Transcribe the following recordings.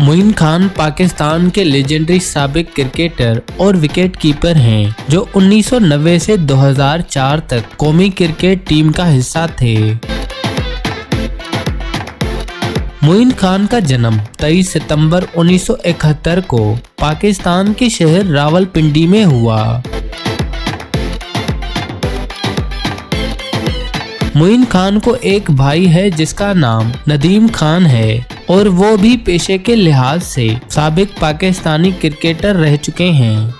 मोइन खान पाकिस्तान के लेजेंडरी सबक क्रिकेटर और विकेट कीपर हैं, जो 1990 से 2004 तक कौमी क्रिकेट टीम का हिस्सा थे। मोइन खान का जन्म 23 सितंबर 1971 को पाकिस्तान के शहर रावलपिंडी में हुआ। मोइन खान को एक भाई है जिसका नाम नदीम खान है। और वो भी पेशे के लिहाज से सबक पाकिस्तानी क्रिकेटर रह चुके हैं।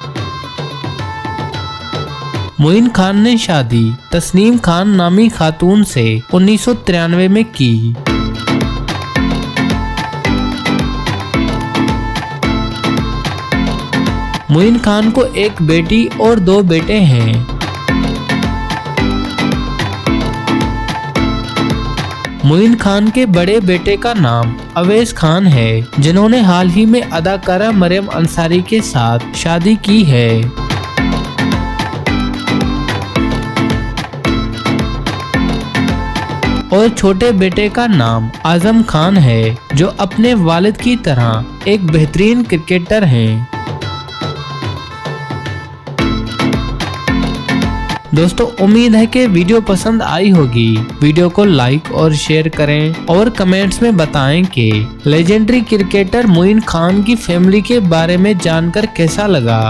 मोइन खान ने शादी तस्नीम खान नामी खातून से उन्नीस सौ तिरानवे में की। मोइन खान को एक बेटी और दो बेटे हैं। मोइन खान के बड़े बेटे का नाम अवैस खान है, जिन्होंने हाल ही में अदाकारा मरियम अंसारी के साथ शादी की है। और छोटे बेटे का नाम आज़म खान है, जो अपने वालिद की तरह एक बेहतरीन क्रिकेटर हैं। दोस्तों, उम्मीद है कि वीडियो पसंद आई होगी। वीडियो को लाइक और शेयर करें और कमेंट्स में बताएँ कि लेजेंडरी क्रिकेटर मुइन खान की फैमिली के बारे में जानकर कैसा लगा।